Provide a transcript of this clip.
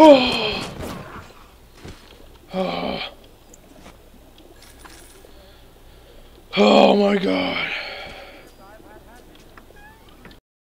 Oh. Oh. oh my god.